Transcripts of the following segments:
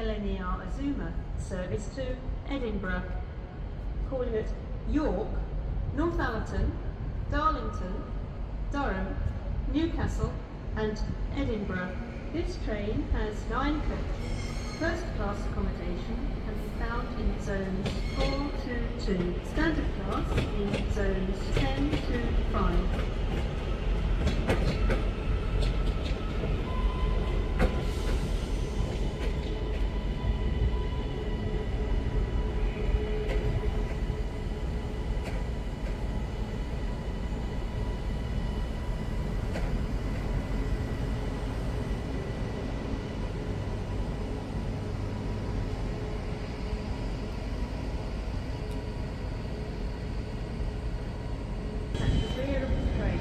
LNER Azuma service to Edinburgh, calling at York, Northallerton, Darlington, Durham, Newcastle and Edinburgh. This train has nine coaches. First class accommodation can be found in zones 4 to 2, standard class in zones 10 to 5. At the rear of the train.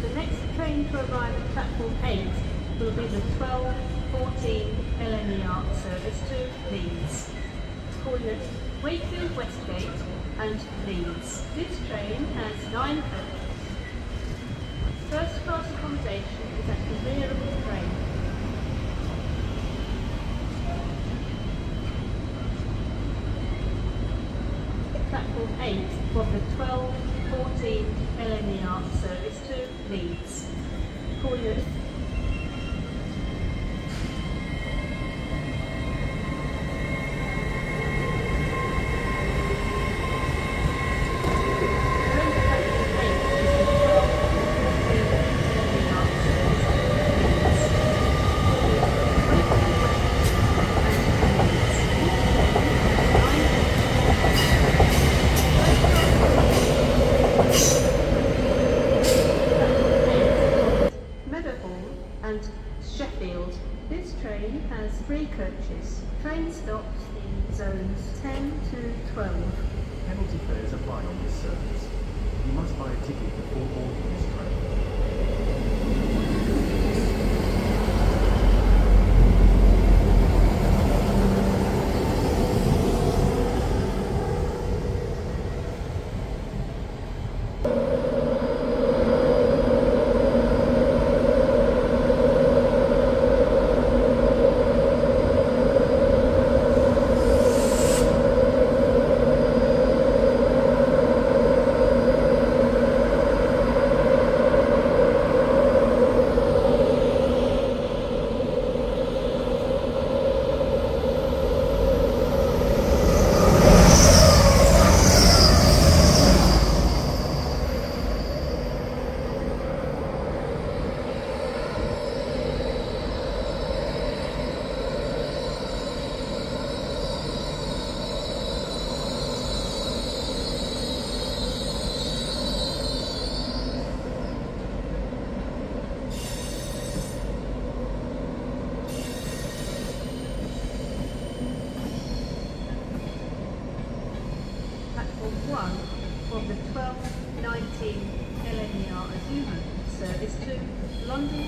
The next train arrive at platform 8 will be the 1214 LNER service to Leeds. Calling at Wakefield Westgate and Leeds. This train has nine coaches. First class accommodation is at the rear of the train. Platform 8 of the 1214 LNER service to Leeds.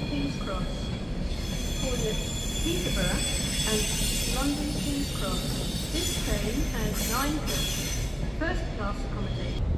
King's Cross. At Peterborough and London King's Cross. This train has nine coaches. First class accommodation.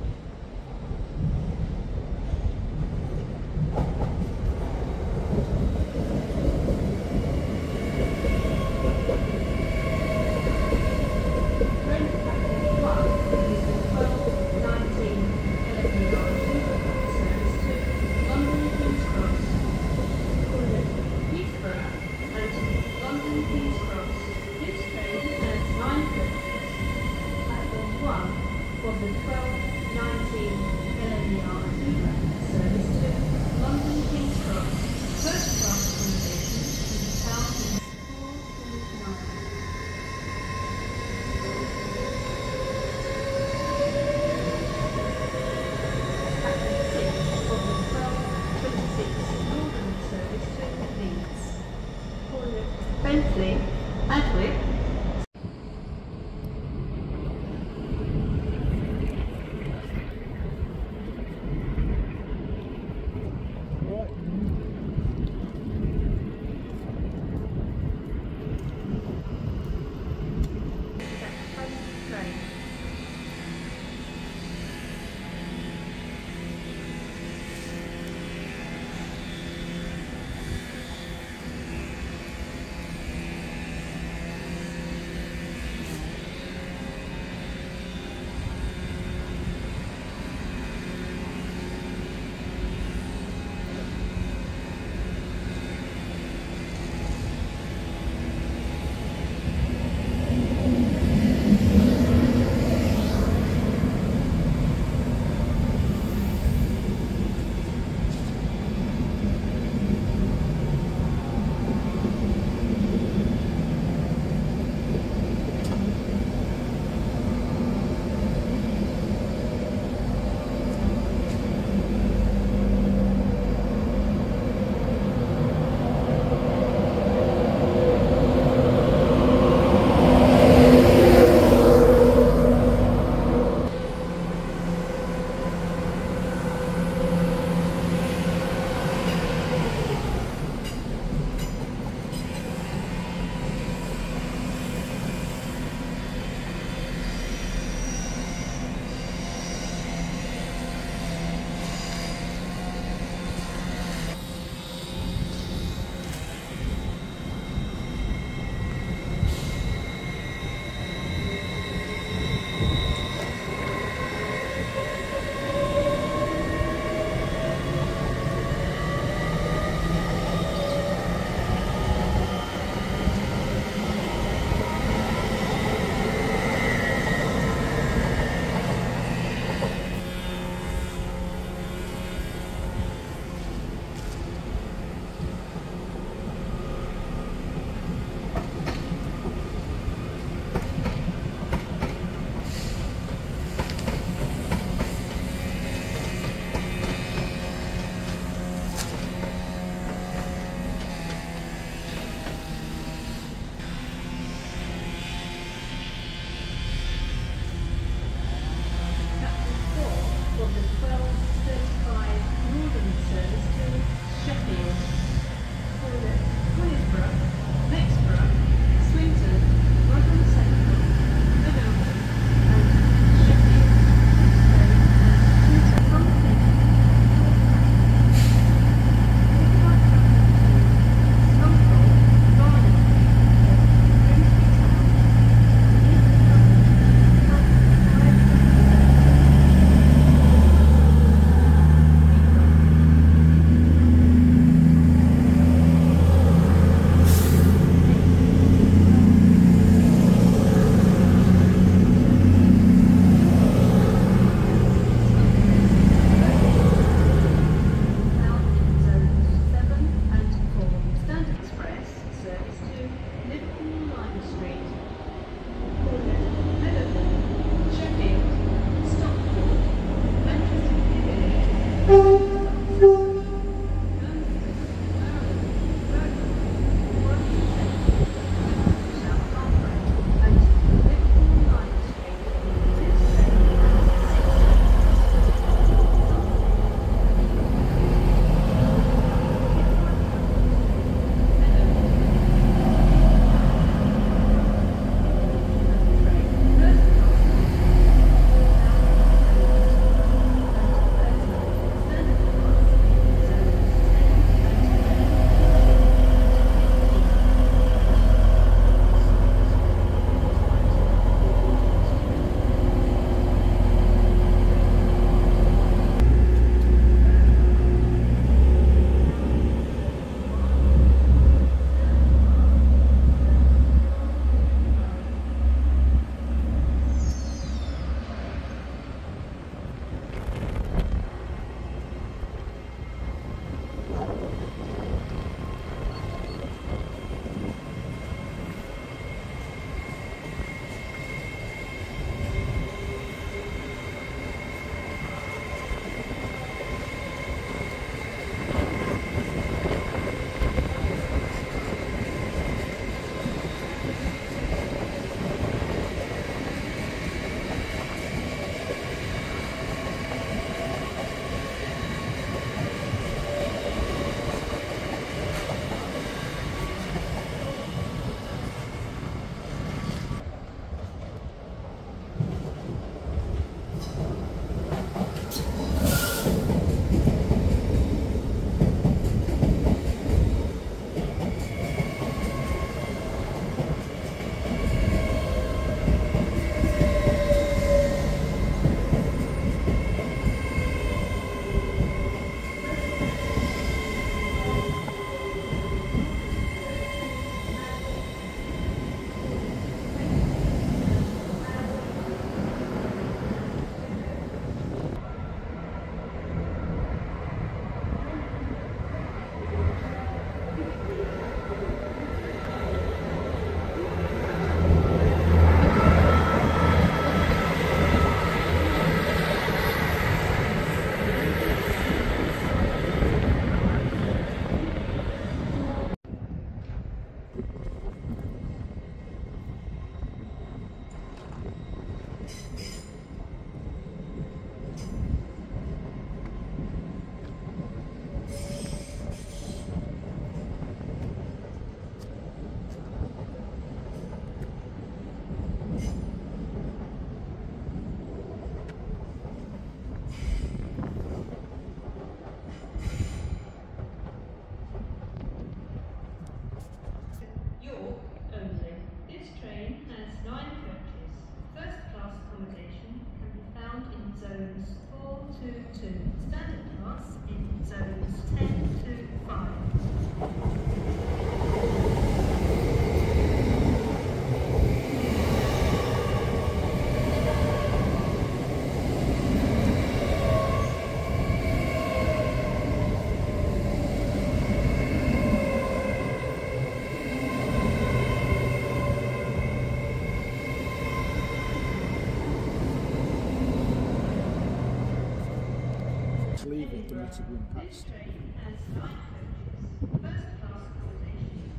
Leaving the Edinburgh. meeting room This past. train has five coaches. First class accommodation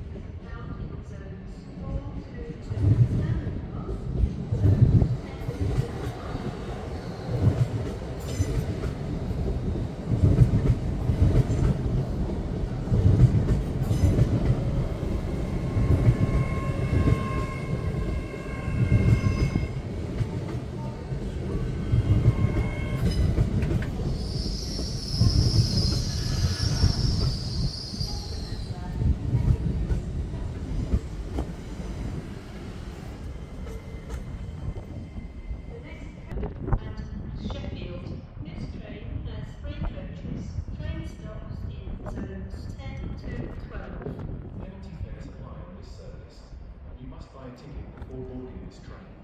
found in zones 4 to 2, standard class, zones 10 to The next at Sheffield. This train has three coaches. Train stops in zones 10 to 12. Empty fares apply on this service. You must buy a ticket before boarding this train.